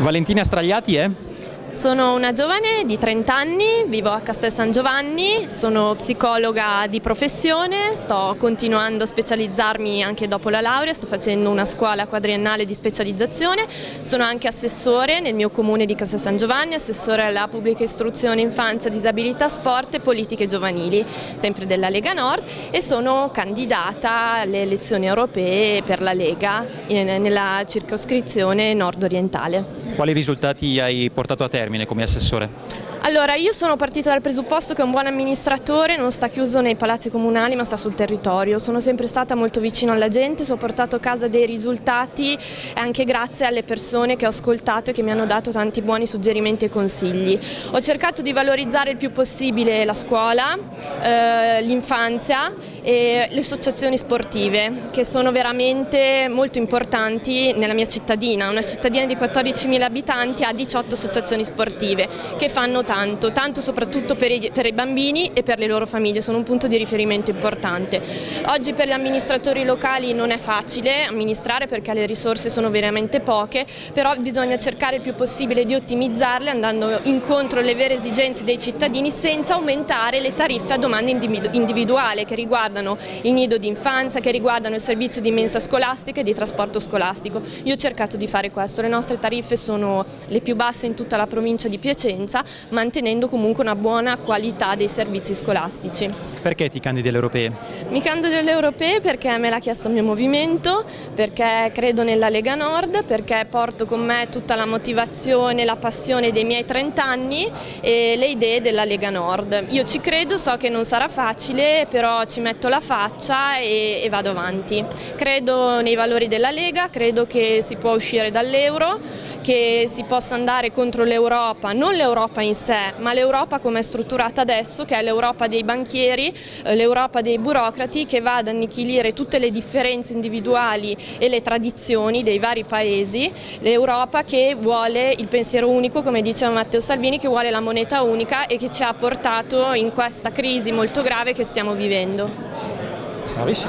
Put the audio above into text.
Valentina Stragliati è? Sono una giovane di 30 anni, vivo a Castel San Giovanni, sono psicologa di professione, sto continuando a specializzarmi anche dopo la laurea, sto facendo una scuola quadriennale di specializzazione, sono anche assessore nel mio comune di Castel San Giovanni, assessore alla pubblica istruzione, infanzia, disabilità, sport e politiche giovanili, sempre della Lega Nord e sono candidata alle elezioni europee per la Lega nella circoscrizione nord-orientale. Quali risultati hai portato a termine come assessore? Allora, io sono partita dal presupposto che un buon amministratore non sta chiuso nei palazzi comunali ma sta sul territorio. Sono sempre stata molto vicino alla gente, ho portato a casa dei risultati anche grazie alle persone che ho ascoltato e che mi hanno dato tanti buoni suggerimenti e consigli. Ho cercato di valorizzare il più possibile la scuola, eh, l'infanzia e le associazioni sportive che sono veramente molto importanti nella mia cittadina. Una cittadina di 14.000 abitanti ha 18 associazioni sportive che fanno tanto, tanto soprattutto per i, per i bambini e per le loro famiglie, sono un punto di riferimento importante. Oggi per gli amministratori locali non è facile amministrare perché le risorse sono veramente poche, però bisogna cercare il più possibile di ottimizzarle andando incontro alle vere esigenze dei cittadini senza aumentare le tariffe a domanda individuale che riguardano il nido di infanzia, che riguardano il servizio di mensa scolastica e di trasporto scolastico. Io ho cercato di fare questo, le nostre tariffe sono le più basse in tutta la provincia di Piacenza, mantenendo comunque una buona qualità dei servizi scolastici. Perché ti candidi alle europee? Mi candido alle europee perché me l'ha chiesto il mio movimento, perché credo nella Lega Nord, perché porto con me tutta la motivazione, la passione dei miei 30 anni e le idee della Lega Nord. Io ci credo, so che non sarà facile, però ci metto la faccia e, e vado avanti. Credo nei valori della Lega, credo che si può uscire dall'euro, che si possa andare contro l'Europa, non l'Europa in sé, ma l'Europa come è strutturata adesso, che è l'Europa dei banchieri, eh, l'Europa dei burocrati, che va ad annichilire tutte le differenze individuali e le tradizioni dei vari paesi, l'Europa che vuole il pensiero unico, come diceva Matteo Salvini, che vuole la moneta unica e che ci ha portato in questa crisi molto grave che stiamo vivendo. Richard